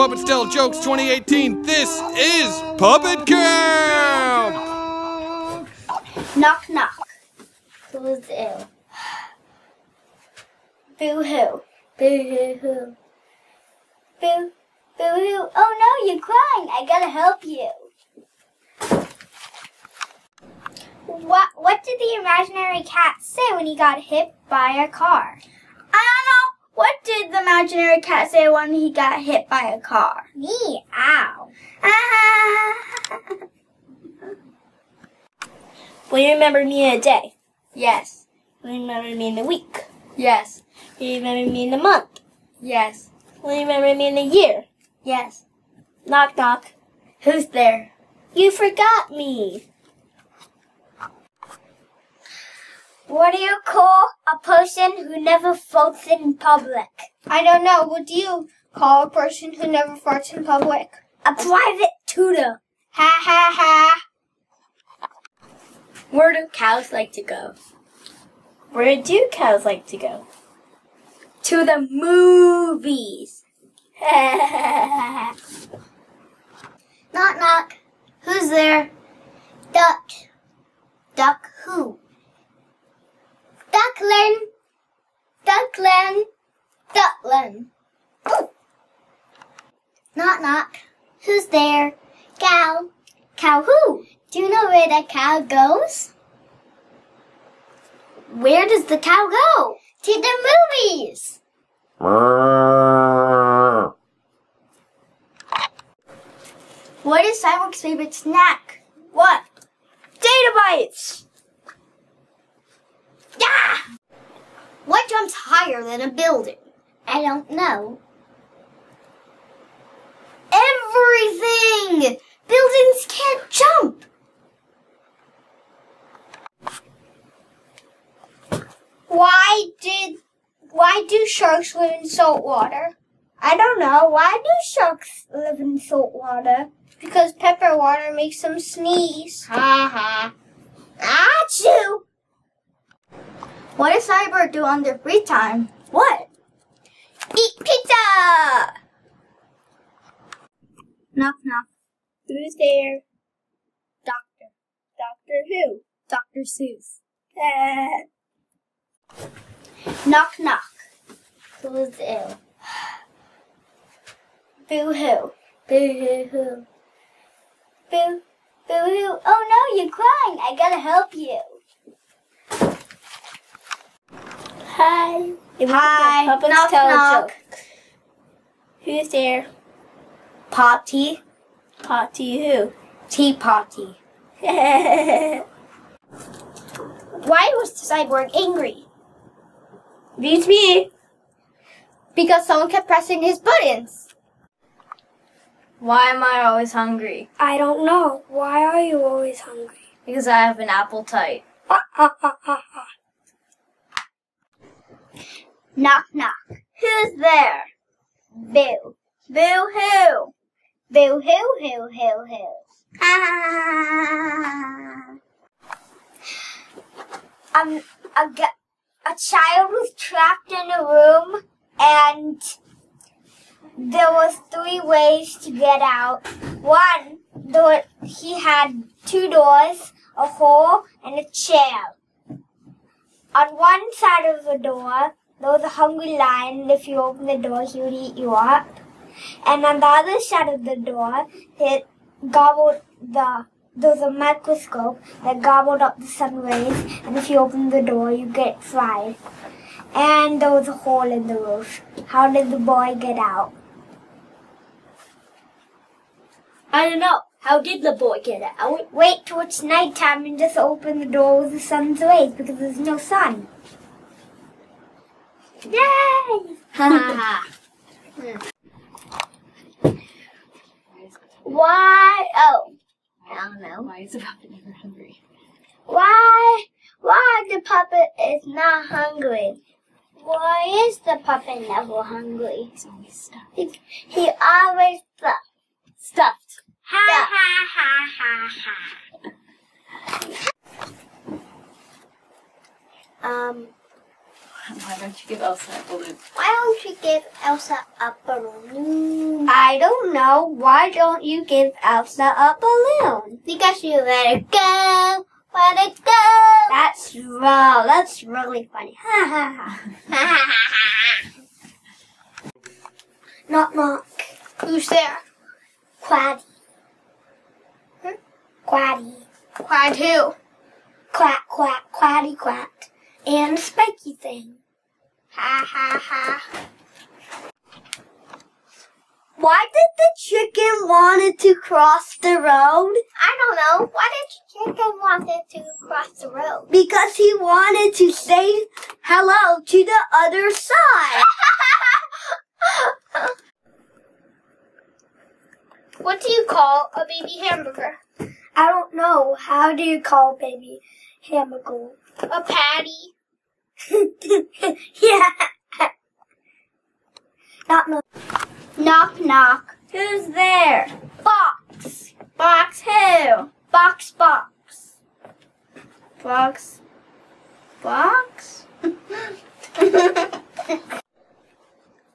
Puppets Tell Jokes 2018. This is Puppet Camp! Knock knock. Who's ill? Boo hoo. Boo hoo hoo. Boo. Boo hoo. Oh no, you're crying. I gotta help you. What what did the imaginary cat say when he got hit by a car? I don't know. What did the imaginary cat say when he got hit by a car? Me. Ow. Will you remember me in a day? yes. Will you remember me in a week? Yes. Will you remember me in a month? Yes. Will you remember me in a year? Yes. Knock knock. Who's there? You forgot me. What do you call a person who never farts in public? I don't know. What do you call a person who never farts in public? A private tutor. Ha ha ha. Where do cows like to go? Where do cows like to go? To the movies. knock knock. Who's there? Duck. Duck who? Duckling. Duckling. Duckling. Ooh. Knock knock. Who's there? Cow. Cow who? Do you know where the cow goes? Where does the cow go? To the movies. What is Cyborg's favorite snack? What? Data bites! Yeah! What jumps higher than a building? I don't know. Everything! Buildings can't jump! Why did why do sharks live in salt water? I don't know. Why do sharks live in salt water? Because pepper water makes them sneeze. Ha ha. Ah, Achoo! What does Cyborg do on their free time? What? Eat pizza! Knock knock. Who's there? Doctor. Doctor who? Dr. Seuss. Knock knock. Who's ill? Boo hoo. Boo hoo hoo. Boo. Boo hoo. Oh no, you're crying. I gotta help you. Hi. Hi. puppets Knock, tell a knock. joke. Who's there? Potty. Potty who? Tea potty. Why was the cyborg angry? me. Because someone kept pressing his buttons. Why am I always hungry? I don't know. Why are you always hungry? Because I have an appetite. Ah, ah, ah, Knock knock. Who's there? Boo. Boo hoo. Boo hoo hoo hoo hoo. Ah. Um, a, a child was trapped in a room and there was three ways to get out. One, door, he had two doors, a hole, and a chair. On one side of the door, there was a hungry lion, and if you open the door, he would eat you up. And on the other side of the door, it gobbled the there was a microscope that gobbled up the sun rays, and if you open the door, you get fried. And there was a hole in the roof. How did the boy get out? I don't know. How did the boy get out? Wait till it's nighttime and just open the door with the sun's rays because there's no sun. Yay! Why? Oh, I don't know. Why is the puppet never hungry? Why? Why the puppet is not hungry? Why is the puppet never hungry? He's always stuffed. He, he always stuffed. Stuffed. Ha ha ha ha ha. Um, Why don't you give Elsa a balloon? Why don't you give Elsa a balloon? I don't know. Why don't you give Elsa a balloon? Because you let it go. Let it go. That's wow. That's really funny. Ha ha ha. knock knock. Who's there? Quaddy. Hmm? Quaddy. Quad who? Quack quack quaddy quack. And spiky thing. Ha ha ha. Why did the chicken wanted to cross the road? I don't know. Why did the chicken wanted to cross the road? Because he wanted to say hello to the other side. what do you call a baby hamburger? I don't know. How do you call a baby hamburger? A patty. yeah. Knock knock. Knock knock. Who's there? Box. Box who? Box box. Box. Box?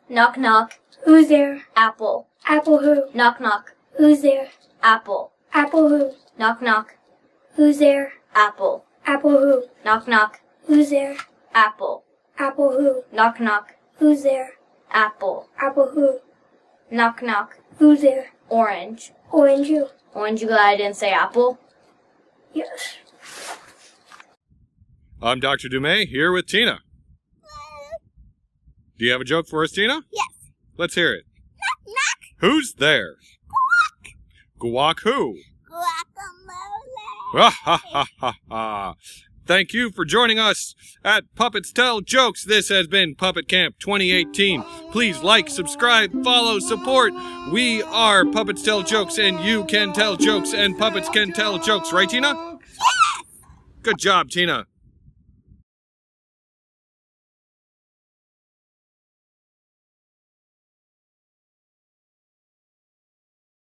Knock knock. Who's there? Apple. Apple who? Knock knock. Who's there? Apple. Apple who? Knock knock. Who's there? Apple. Apple who? Knock knock. Who's there? Apple. Apple who? Knock knock. Who's there? Apple. Apple who? Knock knock. Who's there? Orange. Orange who? Orange, you glad I didn't say apple? Yes. I'm Dr. Dumay here with Tina. Do you have a joke for us, Tina? Yes. Let's hear it. Knock knock. Who's there? Guac Guac who? Guacamole. Ha ha ha ha ha. Thank you for joining us at Puppets Tell Jokes. This has been Puppet Camp 2018. Please like, subscribe, follow, support. We are Puppets Tell Jokes, and you can tell jokes, and puppets can tell jokes, right, Tina? Yes! Good job, Tina.